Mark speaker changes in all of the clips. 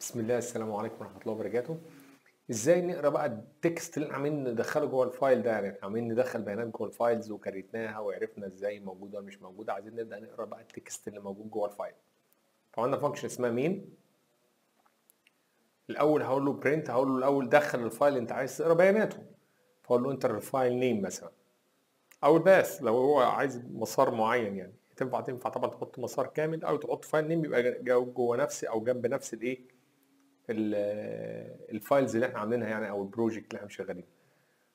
Speaker 1: بسم الله السلام عليكم ورحمة الله وبركاته. إزاي نقرأ بقى ال text اللي إحنا عاملين ندخله جوه ال file ده؟ يعني إحنا عاملين ندخل بيانات جوه ال files وكريتناها وعرفنا إزاي موجودة ولا مش موجودة. عايزين نبدأ نقرأ بقى ال text اللي موجود جوه ال file. فعندنا function اسمها مين الأول هقول له print هقول له الأول دخل ال file اللي أنت عايز تقرأ بياناته. فاقول له enter ال file name مثلا. أو ال path لو هو عايز مسار معين يعني. تنفع تنفع طبعا تحط مسار كامل أو تحط file name يبقى جوه نفس أو جنب نفس الإيه؟ ال files اللي إحنا عاملينها يعني أو ال project اللي إحنا شغالين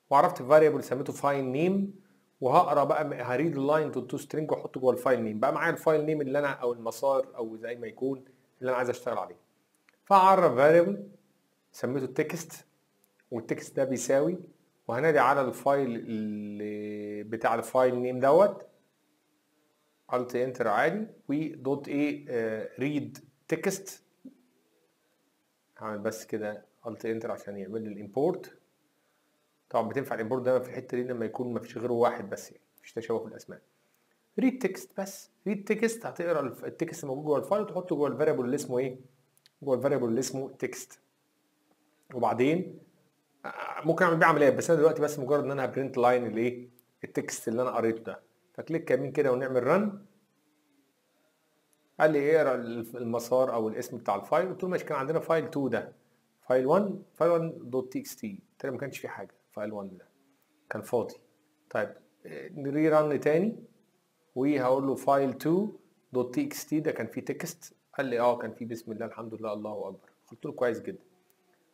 Speaker 1: وعرفت variable سميته file name وهقرأ بقى ه read ال line to to string وأحطه جوه ال file name بقى معايا ال file name اللي أنا أو المسار أو زي ما يكون اللي أنا عايز أشتغل عليه. فأعرف variable سميته ال text وال text ده بيساوي. وهنادي على ال file اللي بتاع ال file name dot. alt enter عادي. و dot إيه read text هعمل بس كده alt enter عشان يعمل لي ال import طبعا بتنفع ال import دايما في الحتة دي لما يكون ما فيش غيره واحد بس يعني مفيش تشابه في الأسماء. read text بس. read text هتقرأ ال text الموجود جوه ال file وتحطه جوه ال variable اللي اسمه إيه؟ جوه ال variable اللي اسمه text وبعدين ممكن أعمل بيه عمليات بس أنا دلوقتي بس مجرد إن أنا ه print line الايه ال text اللي أنا قريته ده. ف click يمين كده ونعمل run قال لي اقرا المسار أو الاسم بتاع ال file. قلت له ماشي كان عندنا file 2 ده. file 1 file 1 dot txt. ما كانش فيه حاجة. file 1 ده كان فاضي. طيب ن re-run تاني. وهقول له file 2 dot txt ده كان فيه text. قال لي آه كان فيه بسم الله الحمد لله الله أكبر. قلت له كويس جدا.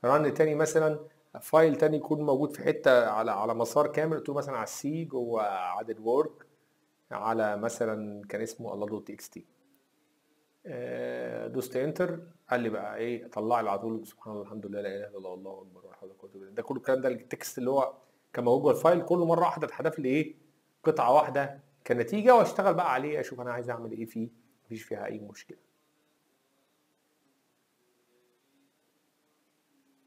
Speaker 1: run تاني مثلا file تاني يكون موجود في حتة على على مسار كامل. قلت له مثلا على ال C جوه عدد work على مثلا كان اسمه الله dot txt. دوست enter. قال لي بقى إيه طلع لي على طول سبحان الله الحمد لله لا إله إلا الله الله اكبر ولا حول ولا قوة إلا بالله. ده كله الكلام ده ال text اللي هو كان موجود ال file كله مرة واحدة اتحذف لي إيه قطعة واحدة كنتيجة واشتغل بقى عليه أشوف أنا عايز أعمل إيه فيه مفيش فيها أي مشكلة.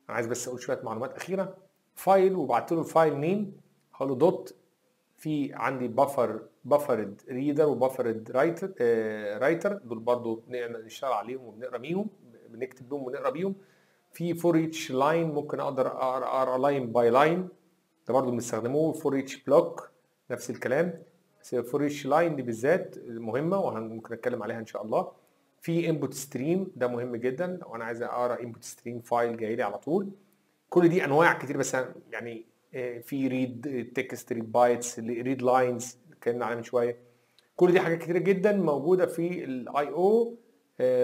Speaker 1: أنا عايز بس أقول شوية معلومات أخيرة. file وبعت له ال file name هقول له dot في عندي buffer buffered reader و buffered writer writer دول برضو بنشتغل عليهم وبنقرأ بيهم بنكتب بيهم ونقرأ بيهم. في for each line ممكن أقدر اقرا line by line ده برضو بنستخدموه for each block نفس الكلام. for each line دي بالذات مهمة وممكن أتكلم عليها إن شاء الله. في input stream ده مهم جدا. لو أنا عايز أقرأ input stream file جاي لي على طول. كل دي أنواع كتير بس يعني في read text read bytes read lines اتكلمنا عليها من شوية. كل دي حاجات كتيرة جدا موجودة في ال IO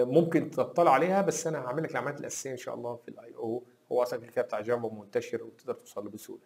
Speaker 1: ممكن تطلع عليها بس أنا هعمل لك العمليات الأساسية إن شاء الله في ال IO هو أصلا الكتاب بتاع Java منتشر وتقدر توصل له بسهولة.